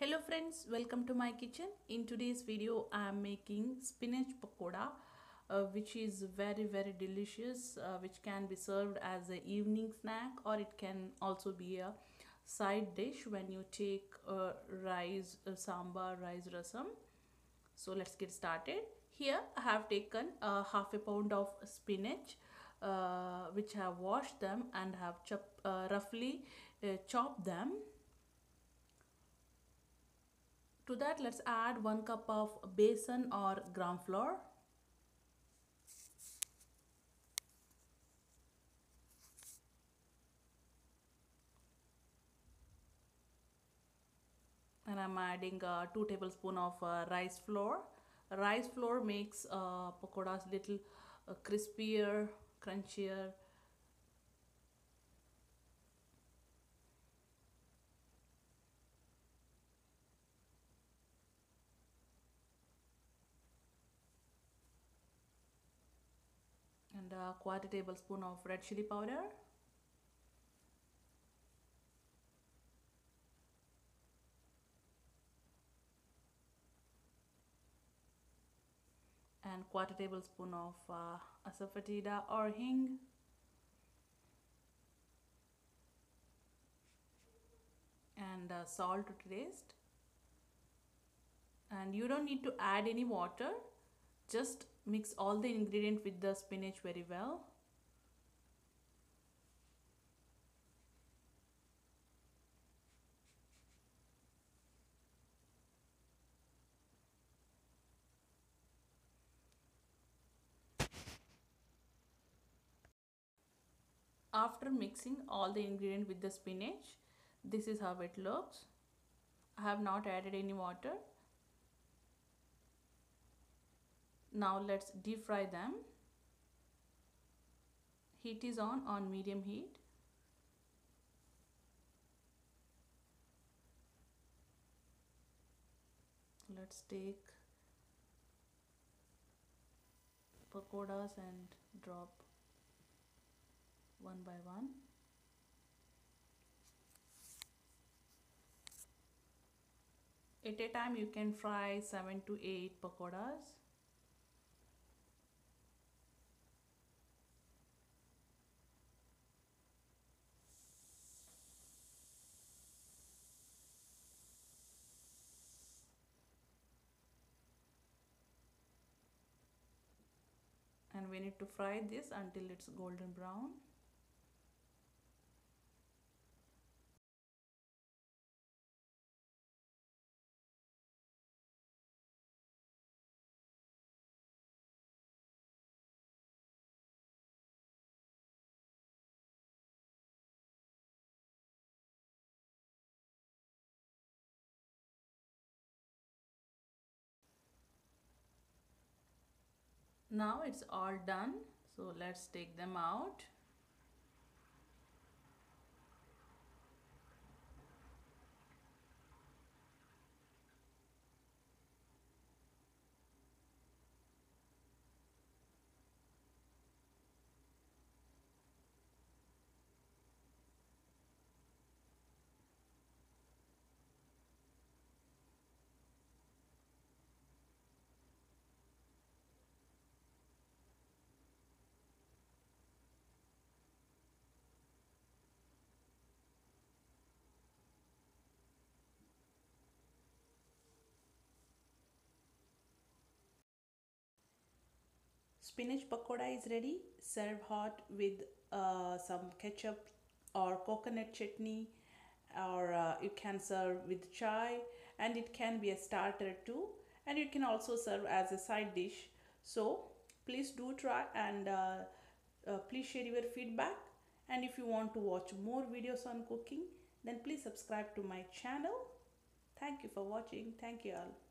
Hello friends, welcome to my kitchen. In today's video, I am making spinach pakoda, uh, which is very very delicious, uh, which can be served as an evening snack or it can also be a side dish when you take uh, rice uh, sambar, rice rasam. So let's get started. Here I have taken uh, half a pound of spinach, which I have washed them and have chop, roughly chopped them to that let's add 1 cup of besan or gram flour. And I'm adding uh, 2 tablespoon of uh, rice flour. Rice flour makes uh, pakodas little uh, crispier, crunchier, and a quarter tablespoon of red chili powder. And quarter tablespoon of uh, asafoetida or hing. And uh, salt to taste. And you don't need to add any water just mix all the ingredient with the spinach very well. After mixing all the ingredient with the spinach this is how it looks. I have not added any water now let's deep fry them. Heat is on on medium heat. Let's take pakodas and drop one by one. At a time you can fry 7 to 8 pakodas and we need to fry this until it's golden brown now it's all done. So let's take them out spinach pakoda is ready serve hot with uh, some ketchup or coconut chutney or uh, you can serve with chai and it can be a starter too. And you can also serve as a side dish. So please do try and uh, uh please share your feedback. And if you want to watch more videos on cooking then please subscribe to my channel. Thank you for watching. Thank you all